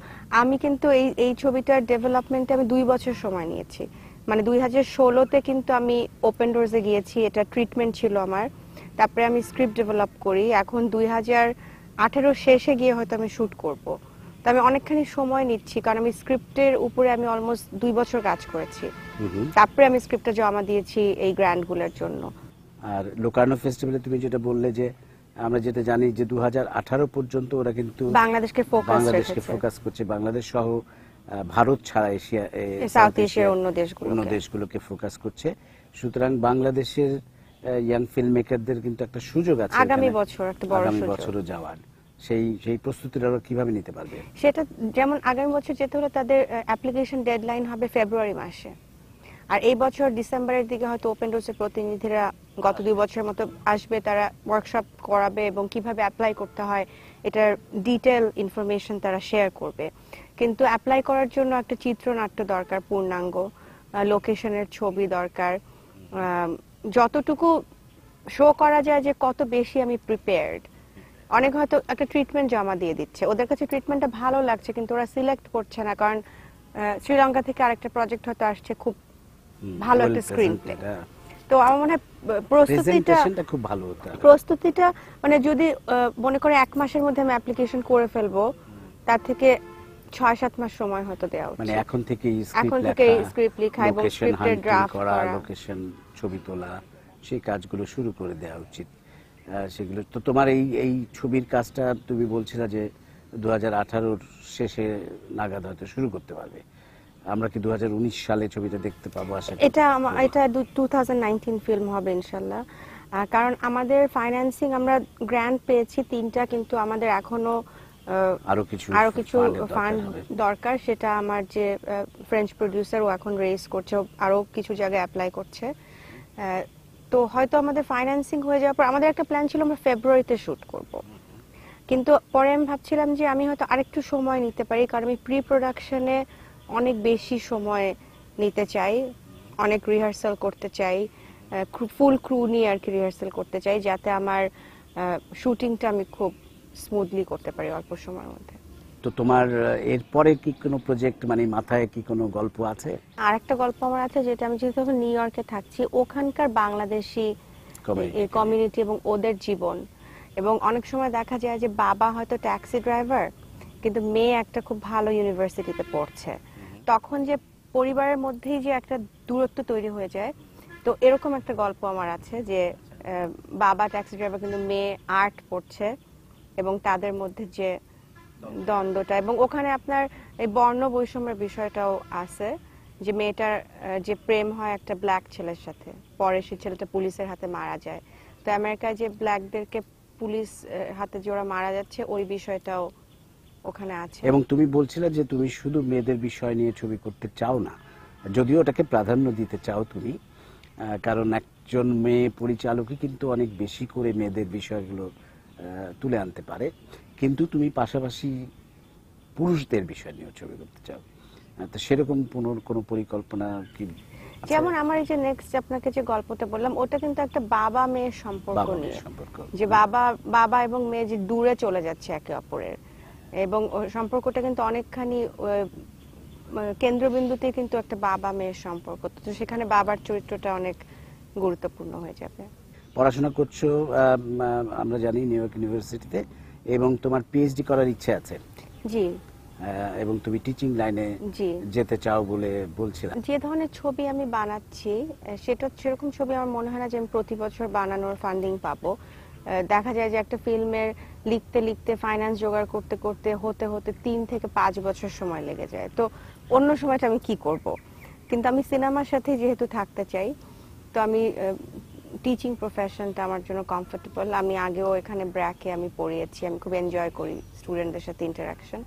আমি কিন্তু এই এই ছবিটার ডেভেলপমেন্টে আমি দুই বছর সময় নিয়েছি। মানে দুই হাজার ষোলোতে কিন্তু আমি ওপেন ডোর্সে গিয়েছি এটা ট্রিটমেন্ট ছিল আমার। তারপরে আমি স্ক্রিপ্ট ডেভেলপ করি। এখন দুই হাজার আঠেরো শেষে গিয়ে হয়তো আমি শুট করব। তো আমি অনেকখানি সময় নিচ্ছি কারণ আমি স্ক্রিপ্টের উপরে আমি অলমোস্ট দুই বছর কাজ করেছি। তারপরে আমি স্ক্রিপ্টটা জমা দিয়েছি এই গ্র্যান্ডগুলোর জন্য। আর লোকার্নো ফেস্টিভ্যালে তুমি যেটা বললে যে আমরা যেটা জানি যে দু হাজার আঠারো পর্যন্ত ওরা কিন্তু বাংলাদেশকে ফোকাস বাংলাদেশকে ফোকাস করছে। বাংলাদেশ সহ ভারত ছাড়া এশিয়া সাউথ এশিয়ার অন্য দেশগুলোকে। অন্য দেশগুলোকে ফোকাস করছে। সুতরাং বাংলাদেশের ইয়াং ফিল্ম মেকারদের কিন্তু একটা সুযোগ আছে আগামী বছর একটা বড় আগামী। বছরও যাওয়ার। সেই সেই প্রস্তুতিটা ওরা কীভাবে নিতে পারবে? সেটা যেমন আগামী বছর যেতে হলে তাদের অ্যাপ্লিকেশন ডেডলাইন হবে ফেব্রুয়ারি মাসে। আর এই বছর ডিসেম্বরের দিকে হয়তো ওপেন ডোর্সের প্রতিনিধিরা গত দুই বছরের মতো আসবে তারা ওয়ার্কশপ করাবে এবং কীভাবে অ্যাপ্লাই করতে হয় এটার ডিটেল ইনফরমেশন তারা শেয়ার করবে। কিন্তু অ্যাপ্লাই করার জন্য একটা চিত্রনাট্য দরকার পূর্ণাঙ্গ লোকেশনের ছবি দরকার যতটুকু শো করা যায় যে কত বেশি আমি প্রিপেয়ার্ড অনেক হয়তো একটা ট্রিটমেন্ট জমা দিয়ে দিচ্ছে। ওদের কাছে ট্রিটমেন্টটা ভালো লাগছে কিন্তু ওরা সিলেক্ট করছে না। কারণ শ্রীলঙ্কা থেকে আরেকটা প্রজেক্ট হয়তো আসছে খুব ভালো একটা স্ক্রিন প্লে তো আমার মনে হয় প্রস্তুতিটা খুব ভালো প্রস্তুতিটা মানে যদি মনে করে এক মাসের মধ্যে আমি অ্যাপ্লিকেশন করে ফেলব তার থেকে ছয় সাত মাস সময় হয়তো দেওয়া মানে উচিত এখন থেকে এখন থেকে স্ক্রিপ্ট লেখা এবং draft করা করা। লোকেশন ছবি তোলা সেই কাজগুলো শুরু করে দেওয়া উচিত। সেগুলো তো তোমার এই এই ছবির কাজটা তুমি বলছিলে যে দু হাজার আঠারোর শেষে নাগাদ হয়তো শুরু করতে পারবে। আমরা কি দু সালে ছবিটা দেখতে পাবো আশা করি? এটা এটা টু ফিল্ম হবে ইনশাল্লাহ কারণ আমাদের ফাইন্যান্সিং আমরা গ্র্যান্ট পেয়েছি তিনটা কিন্তু আমাদের এখনও আরও কিছু আরও কিছু ফান্ড দরকার সেটা আমার যে ফ্রেঞ্চ প্রডিউসার ও এখন রেজ করছে আরও কিছু জায়গায় অ্যাপ্লাই করছে। তো হয়তো আমাদের ফাইন্যান্সিং হয়ে যাওয়ার পর, আমাদের একটা প্ল্যান ছিল আমরা ফেব্রুয়ারিতে শুট করব। কিন্তু পরে আমি ভাবছিলাম যে আমি হয়তো আরেকটু সময় নিতে পারি, কারণ আমি প্রি প্রোডাকশনে অনেক বেশি সময় নিতে চাই, অনেক রিহার্সাল করতে চাই ফুল ক্রু নিয়ে আর কি রিহার্সাল করতে চাই, যাতে আমার শুটিংটা আমি খুব স্মুথলি করতে পারি অল্প সময়ের মধ্যে। তো তোমার এরপরে কি কোনো প্রজেক্ট মানে মাথায় কি কোনো গল্প আছে? আর একটা গল্প আমার আছে যেটা আমি যেহেতু এখন নিউ ইয়র্কে থাকছি ওখানকার বাংলাদেশি কমিউনিটি এবং ওদের জীবন। এবং অনেক সময় দেখা যায় যে বাবা হয়তো ট্যাক্সি ড্রাইভার কিন্তু মেয়ে একটা খুব ভালো ইউনিভার্সিটিতে পড়ছে। তখন যে পরিবারের মধ্যেই যে একটা দূরত্ব তৈরি হয়ে যায় তো এরকম একটা গল্প আমার আছে যে বাবা ট্যাক্সি ড্রাইভার কিন্তু মেয়ে আর্ট পড়ছে এবং তাদের মধ্যে যে দ্বন্দ্বটা এবং ওখানে আপনার এই বর্ণ বৈষম্যের বিষয়টাও আছে যে মেয়েটার যে প্রেম হয় একটা ব্ল্যাক ছেলের সাথে, পরে সে ছেলেটা পুলিশের হাতে মারা যায়। তো আমেরিকায় যে ব্ল্যাকদেরকে পুলিশ হাতে যে ওরা মারা যাচ্ছে, ওই বিষয়টাও ওখানে আছে। এবং তুমি বলছিলে যে তুমি শুধু মেয়েদের বিষয় নিয়ে ছবি করতে চাও না, যদিও ওটাকে প্রাধান্য দিতে চাও তুমি কারণ একজন মেয়ে পরিচালকই কিন্তু অনেক বেশি করে মেয়েদের বিষয়গুলো তুলে আনতে পারে। কিন্তু তুমি পাশাপাশি পুরুষদের বিষয় নিয়েও ছবি করতে চাও। তো সেরকম কোনো কোনো পরিকল্পনা কি যেমন আমার এই যে নেক্সট আপনাকে যে গল্পটা বললাম ওটা কিন্তু একটা বাবা মেয়ের সম্পর্ক নিয়ে। যে বাবা বাবা এবং মেয়ে যে দূরে চলে যাচ্ছে একে অপরের। এবং সম্পর্কটা কিন্তু অনেকখানি কেন্দ্রবিন্দুতে কিন্তু একটা বাবা মেয়ের সম্পর্ক। তো সেখানে বাবার চরিত্রটা অনেক গুরুত্বপূর্ণ হয়ে যাবে। পড়াশোনা করছ আমরা জানি নিউ ইয়র্ক ইউনিভার্সিটিতে। এবং তোমার পিএইচডি করার ইচ্ছে আছে। জি। এবং তুমি টিচিং লাইনে জি। যেতে চাও বলে বলছিলাম। যে ধরনের ছবি আমি বানাচ্ছি সেটা সেরকম ছবি আমার মনে হয় না যে আমি প্রতি বছর বানানোর ফান্ডিং পাবো। দেখা যায় যে একটা ফিল্মের লিখতে লিখতে ফাইন্যান্স জোগাড় করতে করতে হতে হতে তিন থেকে পাঁচ বছর সময় লেগে যায়। তো অন্য সময়টা আমি কি করব? কিন্তু আমি সিনেমার সাথে যেহেতু থাকতে চাই তো আমি টিচিং প্রফেশনটা আমার জন্য কমফোর্টেবল আমি আগেও এখানে ব্র্যাকে আমি পড়িয়েছি আমি খুব এনজয় করি স্টুডেন্টদের সাথে ইন্টারাকশন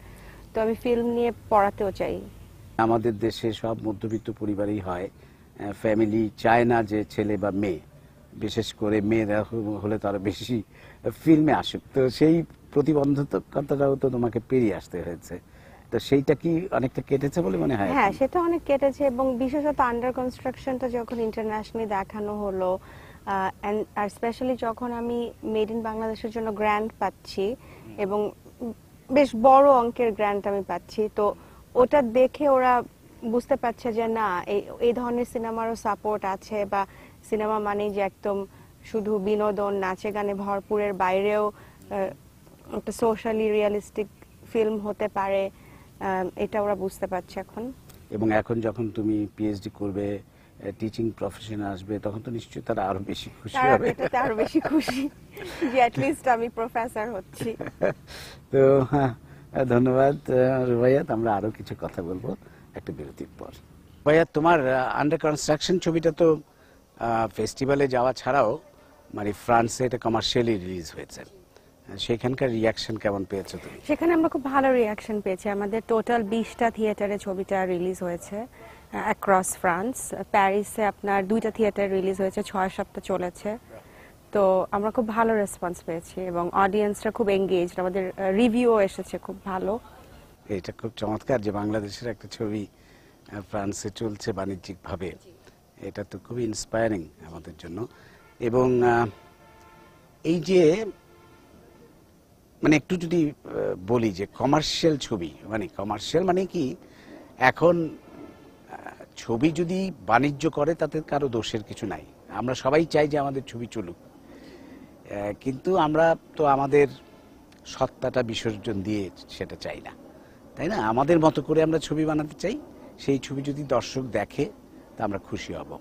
তো আমি ফিল্ম নিয়ে পড়াতেও চাই। আমাদের দেশে সব মধ্যবিত্ত পরিবারই হয় ফ্যামিলি চায় না যে ছেলে বা মেয়ে। বিশেষ করে মেয়েরা হলে তারা বেশি ফিল্মে আসুক। তো সেই প্রতিবন্ধকতাটাও তো তোমাকে পেরিয়ে আসতে হয়েছে। তো সেইটা কি অনেকটা কেটেছে বলে মনে হয়? হ্যাঁ সেটা অনেক কেটেছে এবং বিশেষত আন্ডার কনস্ট্রাকশনটা যখন ইন্টারন্যাশনালি দেখানো হলো আর স্পেশালি যখন আমি মেড ইন বাংলাদেশের জন্য গ্র্যান্ট পাচ্ছি এবং বেশ বড় অঙ্কের গ্র্যান্ট আমি পাচ্ছি তো ওটা দেখে ওরা বুঝতে পারছে যে না এই ধরনের সিনেমারও সাপোর্ট আছে বা সিনেমা মানেই যে একদম শুধু বিনোদন নাচে গানে ভরপুরের বাইরেও একটা সোশ্যালি রিয়ালিস্টিক ফিল্ম হতে পারে এটা ওরা বুঝতে পারছে এখন। এবং এখন যখন তুমি পিএইচডি করবে টিচিং প্রফেশনে আসবে তখন তো নিশ্চয়ই তারা আরও বেশি খুশি হবে। এটাতে আরও বেশি খুশি যে অ্যাট লিস্ট আমি প্রফেসর হচ্ছি। তো হ্যাঁ, ধন্যবাদ রুবাইয়াত আমরা আরও কিছু কথা বলব একটা বিরতির পর। ভাইয়া তোমার আন্ডার কনস্ট্রাকশন ছবিটা তো ফেস্টিভ্যালে যাওয়া ছাড়াও মানে ফ্রান্সে এটা কমার্শিয়ালি রিলিজ হয়েছে। সেখানকার রিয়াকশন কেমন পেয়েছ তুমি? সেখানে আমরা খুব ভালো রিয়াকশন পেয়েছি। আমাদের টোটাল বিশটা থিয়েটারে ছবিটা রিলিজ হয়েছে। অ্যাক্রস ফ্রান্স প্যারিসে আপনার দুইটা থিয়েটার রিলিজ হয়েছে, ছয় সপ্তাহ চলেছে। তো আমরা খুব ভালো রেসপন্স পেয়েছি এবং অডিয়েন্সরা খুব এঙ্গেজড আমাদের রিভিউও এসেছে খুব ভালো। এটা খুব চমৎকার যে বাংলাদেশের একটা ছবি ফ্রান্সে চলছে বাণিজ্যিকভাবে। এটা তো খুবই ইন্সপায়ারিং আমাদের জন্য। এবং এই যে মানে একটু যদি বলি যে কমার্শিয়াল ছবি মানে কমার্শিয়াল মানে কি? এখন ছবি যদি বাণিজ্য করে, তাতে কারও দোষের কিছু নাই। আমরা সবাই চাই যে আমাদের ছবি চলুক। কিন্তু আমরা তো আমাদের সত্তাটা বিসর্জন দিয়ে সেটা চাই না। তাই না? আমাদের মতো করে আমরা ছবি বানাতে চাই। সেই ছবি যদি দর্শক দেখে, তা আমরা খুশি হব।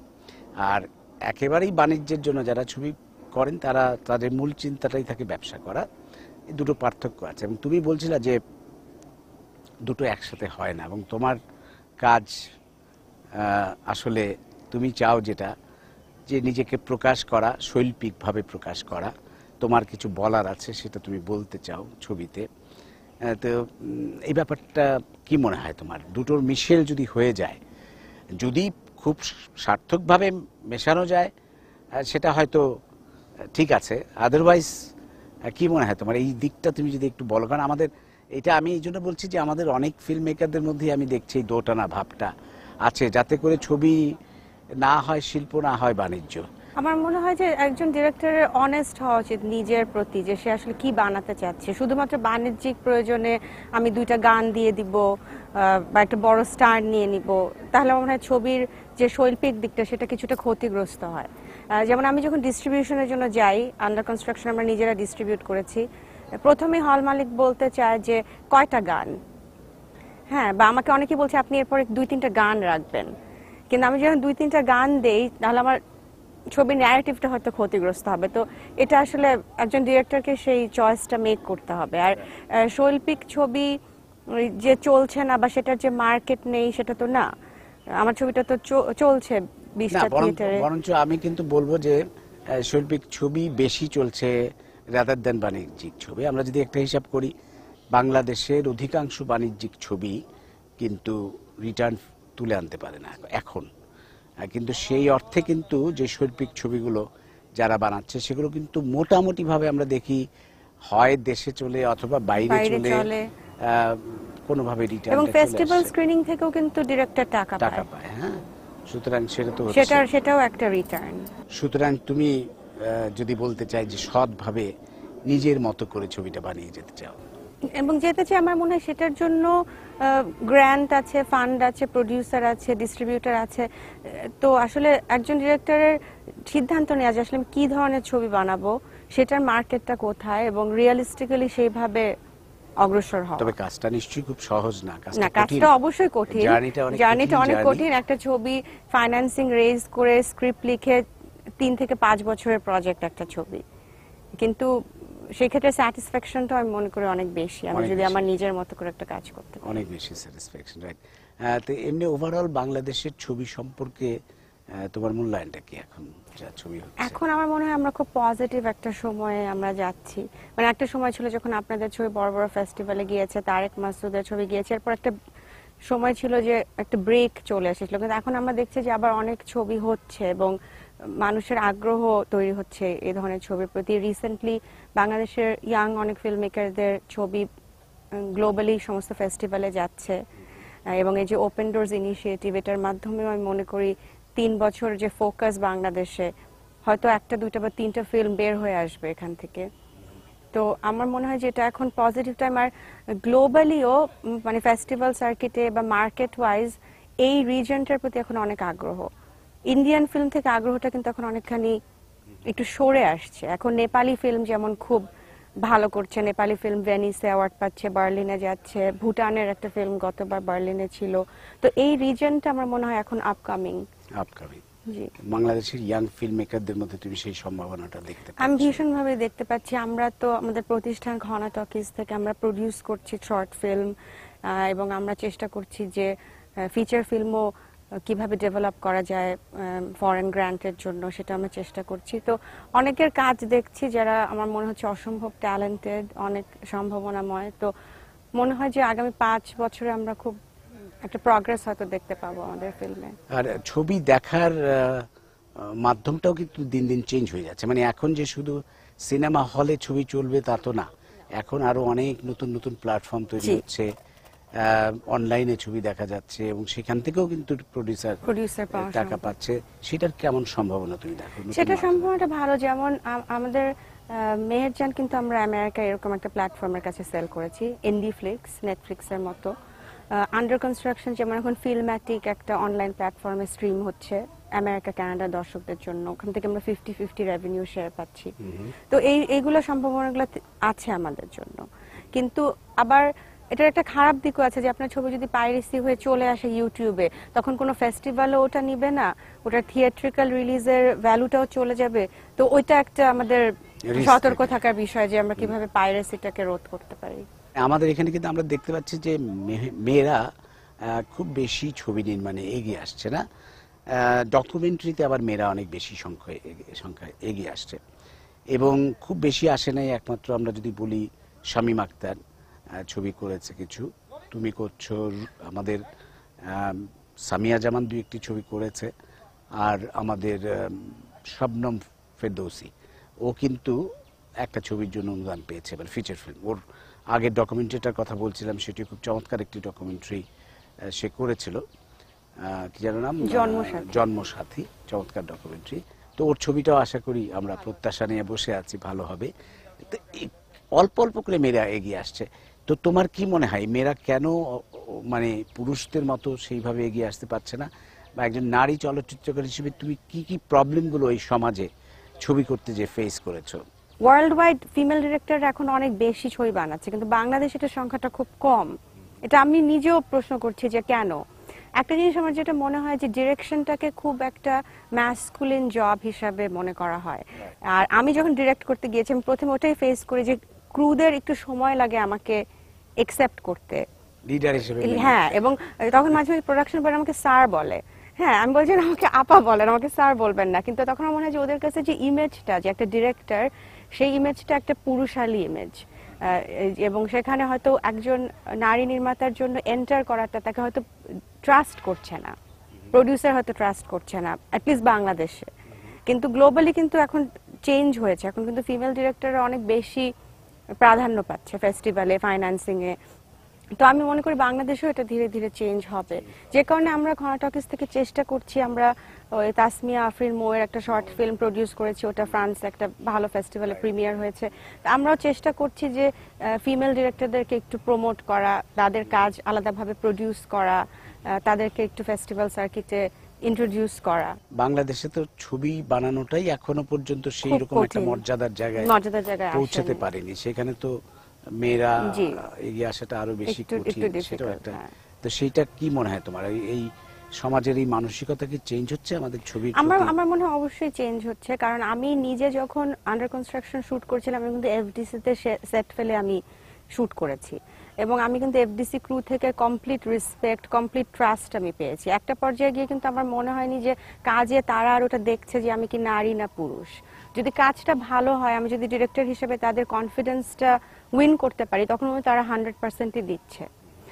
আর একেবারেই বাণিজ্যের জন্য যারা ছবি করেন, তারা তাদের মূল চিন্তাটাই থাকে ব্যবসা করা। দুটো পার্থক্য আছে। এবং তুমি বলছিলা যে দুটো একসাথে হয় না। এবং তোমার কাজ আসলে তুমি চাও যেটা, যে নিজেকে প্রকাশ করা, শৈল্পিকভাবে প্রকাশ করা। তোমার কিছু বলার আছে, সেটা তুমি বলতে চাও ছবিতে। তো এই ব্যাপারটা কি মনে হয় তোমার? দুটোর মিশেল যদি হয়ে যায়, যদি খুব সার্থকভাবে মেশানো যায় সেটা হয়তো ঠিক আছে। আদারওয়াইজ কি মনে হয় তোমার? এই দিকটা তুমি যদি একটু বলো, কারণ আমাদের, এটা আমি এই জন্য বলছি যে আমাদের অনেক ফিল্ম মেকারদের মধ্যে আমি দেখছি দোটানা ভাবটা। আছে, যাতে করে ছবি না হয়, শিল্প না হয়, বাণিজ্য। আমার মনে হয় যে একজন ডিরেক্টরের অনেস্ট হওয়া উচিত নিজের প্রতি, যে সে আসলে কি বানাতে চাচ্ছে। শুধুমাত্র বাণিজ্যিক প্রয়োজনে আমি দুইটা গান দিয়ে দিব বা একটা বড় স্টার নিয়ে নিব, তাহলে আমার মনে হয় ছবির যে শৈল্পিক দিকটা, সেটা কিছুটা ক্ষতিগ্রস্ত হয়। যেমন আমি যখন ডিস্ট্রিবিউশনের জন্য যাই আন্ডার কনস্ট্রাকশন আমরা নিজেরা ডিস্ট্রিবিউট করেছি, প্রথমে হল মালিক বলতে চায় যে কয়টা গান? হ্যাঁ বা আমাকে অনেকে বলছে আপনি এরপরে দুই তিনটা গান রাখবেন। কিন্তু আমি যখন দুই তিনটা গান দেই তাহলে আমার ছবির ন্যারেটিভটা হয়তো ক্ষতিগ্রস্ত হবে। তো এটা আসলে একজন ডিরেক্টরকে সেই চয়েসটা মেক করতে হবে। আর শৈল্পিক ছবি যে চলছে না বা সেটার যে মার্কেট নেই সেটা তো না। আমার ছবিটা তো চলছে না বিশটা থিয়েটারে বরঞ্চ আমি কিন্তু বলব যে শৈল্পিক ছবি বেশি চলছে রাদার দেন বাণিজ্যিক ছবি। আমরা যদি একটা হিসাব করি বাংলাদেশের অধিকাংশ বাণিজ্যিক ছবি কিন্তু রিটার্ন তুলে আনতে পারে না এখন। কিন্তু সেই অর্থে কিন্তু যে শৈল্পিক ছবিগুলো যারা বানাচ্ছে সেগুলো কিন্তু মোটামুটি ভাবে আমরা দেখি হয় দেশে চলে অথবা বাইরে চলে। কোনোভাবে রিটার্ন এবং ফেস্টিভ্যাল স্ক্রিনিং থেকেও কিন্তু ডিরেক্টর টাকা টাকা পায় হ্যাঁ। সুতরাং সেটা তো। সেটার সেটাও একটা রিটার্ন। সুতরাং তুমি যদি বলতে চাই যে সৎভাবে নিজের মতো করে ছবিটা বানিয়ে যেতে চাও। এবং যেতে চাই আমার মনে হয় সেটার জন্য গ্র্যান্ট আছে ফান্ড আছে প্রডিউসার আছে ডিস্ট্রিবিউটর আছে তো আসলে একজন ডিরেক্টরের সিদ্ধান্ত নেওয়া যে আসলে আমি কি ধরনের ছবি বানাবো সেটার মার্কেটটা কোথায় এবং রিয়েলিস্টিক্যালি সেইভাবে অগ্রসর হওয়া। তবে কাজটা নিশ্চয়ই খুব সহজ না না কাজটা অবশ্যই কঠিন। জার্নিটা অনেক। কঠিন একটা ছবি ফাইন্যান্সিং রেজ করে স্ক্রিপ্ট লিখে তিন থেকে পাঁচ বছরের প্রজেক্ট একটা ছবি। কিন্তু সেই ক্ষেত্রে স্যাটিসফ্যাকশনটা আমি মনে করি অনেক বেশি। আমি যদি আমার নিজের মতো করে একটা কাজ করতে পারি। অনেক বেশি স্যাটিসফ্যাকশন রাইট তো এমনি ওভারঅল বাংলাদেশের ছবি সম্পর্কে তোমার মূল্যায়নটা কি এখন যা ছবি হচ্ছে? এখন আমার মনে হয় আমরা খুব পজিটিভ একটা সময়ে আমরা যাচ্ছি। মানে একটা সময় ছিল যখন আপনাদের ছবি বড় বড় ফেস্টিভ্যালে গিয়েছে তারেক মাসুদের ছবি গিয়েছে এরপর একটা সময় ছিল যে একটা ব্রেক চলে এসেছিল। কিন্তু এখন আমরা দেখছি যে আবার অনেক ছবি হচ্ছে এবং মানুষের আগ্রহ তৈরি হচ্ছে এ ধরনের ছবির প্রতি। রিসেন্টলি বাংলাদেশের ইয়াং অনেক ফিল্ম মেকারদের ছবি গ্লোবালি সমস্ত ফেস্টিভ্যালে যাচ্ছে। এবং এই যে ওপেন ডোরস ইনিশিয়েটিভ এটার মাধ্যমেও আমি মনে করি তিন বছর যে ফোকাস বাংলাদেশে, হয়তো একটা, দুইটা বা তিনটা ফিল্ম বের হয়ে আসবে এখান থেকে। তো আমার মনে হয় যে এটা এখন পজিটিভ টাইম আর গ্লোবালিও মানে ফেস্টিভ্যাল সার্কিটে বা মার্কেট ওয়াইজ এই রিজনটার প্রতি এখন অনেক আগ্রহ। ইন্ডিয়ান ফিল্ম থেকে আগ্রহটা কিন্তু এখন অনেকখানি একটু সরে আসছে। এখন নেপালি ফিল্ম যেমন খুব ভালো করছে নেপালি ফিল্ম ভেনিসে অ্যাওয়ার্ড পাচ্ছে বার্লিনে যাচ্ছে ভুটানের একটা ফিল্ম গতবার বার্লিনে ছিল। তো এই রিজনটা আমার মনে হয় এখন আপকামিং আপকামিং বাংলাদেশের ইয়াং ফিল্ম মেকারদের মধ্যে তুমি সেই সম্ভাবনাটা দেখতে আমি ভীষণভাবে দেখতে পাচ্ছি। আমরা তো আমাদের প্রতিষ্ঠান ঘনা টকিজ থেকে আমরা প্রডিউস করছি শর্ট ফিল্ম এবং আমরা চেষ্টা করছি যে ফিচার ফিল্মও কীভাবে ডেভেলপ করা যায় ফরেন গ্রান্টের জন্য সেটা আমরা চেষ্টা করছি। তো অনেকের কাজ দেখছি যারা আমার মনে হচ্ছে অসম্ভব ট্যালেন্টেড অনেক সম্ভাবনাময়। তো মনে হয় যে আগামী পাঁচ বছরে আমরা খুব একটা প্রগ্রেস হয়তো দেখতে পাবো আমাদের ফিল্মে আর ছবি দেখার মাধ্যমটাও কিন্তু দিন দিন চেঞ্জ হয়ে যাচ্ছে। মানে এখন যে শুধু সিনেমা হলে ছবি চলবে তা তো না। এখন আরও অনেক নতুন নতুন প্ল্যাটফর্ম তৈরি হচ্ছে। অনলাইনে ছবি দেখা যাচ্ছে এবং সেখান থেকেও কিন্তু প্রডিউসার পাওয়া টাকা পাচ্ছে। সেটার কেমন সম্ভাবনা তুমি দেখো? সেটা? সম্পূর্ণটা ভালো যেমন আমাদের মেহেরজান কিন্তু আমরা আমেরিকা এরকম একটা প্ল্যাটফর্মের কাছে সেল করেছি এনডি ফ্লিক্স নেটফ্লিক্সের মতো। আন্ডার কনস্ট্রাকশন যেমন এখন ফিল্ম্যাটিক একটা অনলাইন প্ল্যাটফর্মে স্ট্রিম হচ্ছে আমেরিকা কানাডা দর্শকদের জন্য। ওখান থেকে আমরা ফিফটি ফিফটি রেভিনিউ শেয়ার পাচ্ছি। তো এই এইগুলো সম্ভাবনাগুলো আছে আমাদের জন্য। কিন্তু আবার এটার একটা খারাপ দিকও আছে যে আপনার ছবি যদি পাইরেসি হয়ে চলে আসে ইউটিউবে তখন কোনো ফেস্টিভ্যালও ওটা নিবে না ওটা থিয়েট্রিক্যাল রিলিজের ভ্যালুটাও চলে যাবে। তো ওইটা একটা আমাদের সতর্ক থাকার বিষয় যে আমরা কীভাবে পাইরেসিটাকে রোধ করতে পারি। আমাদের এখানে কিন্তু আমরা দেখতে পাচ্ছি যে মেয়ে- মেয়েরা খুব বেশি ছবি নির্মাণে এগিয়ে আসছে না। ডকুমেন্টারিতে আবার মেয়েরা অনেক বেশি সংখ্যায় সংখ্যায় এগিয়ে আসছে। এবং খুব বেশি আসে নাই একমাত্র আমরা যদি বলি শামীম আক্তার। ছবি করেছে কিছু। তুমি করছ আমাদের সামিয়া জামান দুই একটি ছবি করেছে আর আমাদের আম, শবনম ফেরদৌসি। ও কিন্তু একটা ছবির জন্য অনুদান পেয়েছে এবার ফিচার ফিল্ম ওর আগের ডকুমেন্টারিটার কথা বলছিলাম সেটি খুব চমৎকার একটি ডকুমেন্টারি সে করেছিল। কি যেন নাম? জন্মসাথী। চমৎকার ডকুমেন্টারি তো ওর ছবিটাও আশা করি আমরা প্রত্যাশা নিয়ে বসে আছি ভালো হবে। অল্প অল্প করে মেয়েরা এগিয়ে আসছে। তো তোমার কি মনে হয় মেয়েরা কেন মানে পুরুষদের মতো সেইভাবে এগিয়ে আসতে পারছে না? বা একজন নারী চলচ্চিত্রকার হিসেবে তুমি কি কি প্রবলেমগুলো এই সমাজে ছবি করতে যে ফেস করেছ? ওয়ার্ল্ড ওয়াইড ফিমেল ডিরেক্টর এখন অনেক বেশি ছবি বানাচ্ছে কিন্তু বাংলাদেশে এটার সংখ্যাটা খুব কম। এটা আমি নিজেও প্রশ্ন করছি যে কেন? একটা জিনিস আমার যেটা মনে হয় যে ডিরেকশনটাকে খুব একটা ম্যাসকুলিন জব হিসাবে মনে করা হয়। আর আমি যখন ডিরেক্ট করতে গিয়েছি আমি প্রথমে ওটাই ফেস করি যে ক্রুদের একটু সময় লাগে আমাকে একসেপ্ট করতে। লিডার হিসেবে হ্যাঁ এবং তখন মাঝে মাঝে প্রোডাকশন পরে আমাকে স্যার বলে। হ্যাঁ আমি বলছি আমাকে আপা বলেন আমাকে স্যার বলবেন না। কিন্তু তখন আমার মনে হয় যে ওদের কাছে যে ইমেজটা যে একটা ডিরেক্টর সেই ইমেজটা একটা পুরুষালী ইমেজ এবং সেখানে হয়তো একজন নারী নির্মাতার জন্য এন্টার করাটা তাকে হয়তো ট্রাস্ট করছে না। প্রডিউসার হয়তো ট্রাস্ট করছে না অ্যাটলিস্ট বাংলাদেশে। কিন্তু গ্লোবালি কিন্তু এখন চেঞ্জ হয়েছে। এখন কিন্তু ফিমেল ডিরেক্টররা অনেক বেশি প্রাধান্য পাচ্ছে ফেস্টিভ্যালে ফাইন্যান্সিং এ তো আমি মনে করি বাংলাদেশেও এটা ধীরে ধীরে চেঞ্জ হবে। যে কারণে আমরা ঘনাটকিস থেকে চেষ্টা করছি আমরা ওই তাসমিয়া আফরিন মোয়ের একটা শর্ট ফিল্ম প্রডিউস করেছি ওটা ফ্রান্স একটা ভালো ফেস্টিভ্যালে প্রিমিয়ার হয়েছে। তা আমরাও চেষ্টা করছি যে ফিমেল ডিরেক্টরদেরকে একটু প্রমোট করা তাদের কাজ আলাদাভাবে প্রডিউস করা তাদেরকে একটু ফেস্টিভ্যাল সার্কিটে ইন্ট্রোডিউস করা। বাংলাদেশে তো ছবি বানানোটাই এখনও পর্যন্ত সেই রকম একটা মর্যাদার জায়গায় মর্যাদার জায়গায় পৌঁছাতে পারেনি। সেখানে তো মেয়েরা এগিয়ে আসাটা আরও বেশি কঠিন। একটু একটা হ্যাঁ। তো সেইটা কি মনে হয় তোমার? এই- এই সমাজের এই মানসিকতা কি চেঞ্জ হচ্ছে আমাদের ছবি আমার আমার মনে হয় অবশ্যই চেঞ্জ হচ্ছে। কারণ আমি নিজে যখন আন্ডার কনস্ট্রাকশন শুট করছিলাম আমি কিন্তু এফডিসি তে সেট ফেলে আমি শুট করেছি। এবং আমি কিন্তু এফডিসি ক্রু থেকে কমপ্লিট রেসপেক্ট কমপ্লিট ট্রাস্ট আমি পেয়েছি। একটা পর্যায়ে গিয়ে কিন্তু আমার মনে হয়নি যে কাজে তারা আর ওটা দেখছে যে আমি কি নারী না পুরুষ। যদি কাজটা ভালো হয় আমি যদি ডিরেক্টর হিসেবে তাদের কনফিডেন্সটা উইন করতে পারি তখন তারা হান্ড্রেড পার্সেন্টই দিচ্ছে।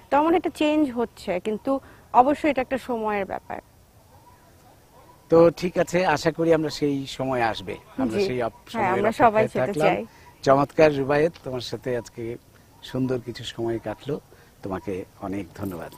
তো আমার এটা চেঞ্জ হচ্ছে কিন্তু অবশ্যই এটা একটা সময়ের ব্যাপার। তো ঠিক আছে আশা করি আমরা সেই সময় আসবে। আমরা সেই হ্যাঁ, আমরা সবাই সেটা চাই। চমৎকার রুবায়েত তোমার সাথে আজকে সুন্দর কিছু সময় কাটলো। তোমাকে অনেক ধন্যবাদ।